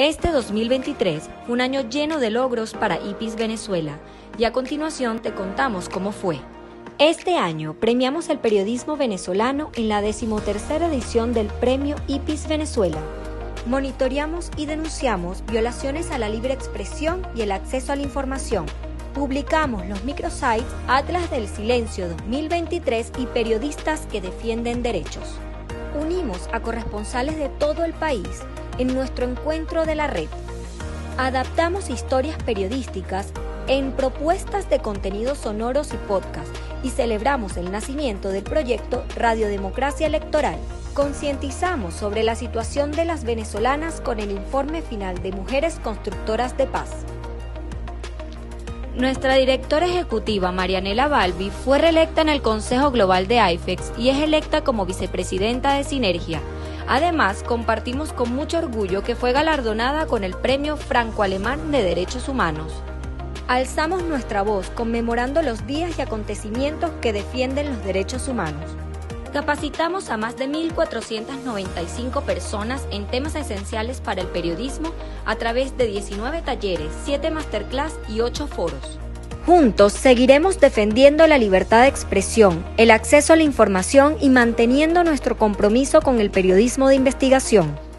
Este 2023 fue un año lleno de logros para IPIS Venezuela y a continuación te contamos cómo fue. Este año premiamos el periodismo venezolano en la decimotercera edición del Premio IPIS Venezuela. Monitoreamos y denunciamos violaciones a la libre expresión y el acceso a la información. Publicamos los microsites Atlas del Silencio 2023 y periodistas que defienden derechos. Unimos a corresponsales de todo el país en nuestro encuentro de la red. Adaptamos historias periodísticas en propuestas de contenidos sonoros y podcast y celebramos el nacimiento del proyecto Radiodemocracia Electoral. Concientizamos sobre la situación de las venezolanas con el informe final de Mujeres Constructoras de Paz. Nuestra directora ejecutiva, Marianela Balbi, fue reelecta en el Consejo Global de IFEX y es electa como vicepresidenta de Sinergia. Además, compartimos con mucho orgullo que fue galardonada con el Premio Franco-Alemán de Derechos Humanos. Alzamos nuestra voz conmemorando los días y acontecimientos que defienden los derechos humanos. Capacitamos a más de 1.495 personas en temas esenciales para el periodismo a través de 19 talleres, 7 masterclass y 8 foros. Juntos seguiremos defendiendo la libertad de expresión, el acceso a la información y manteniendo nuestro compromiso con el periodismo de investigación.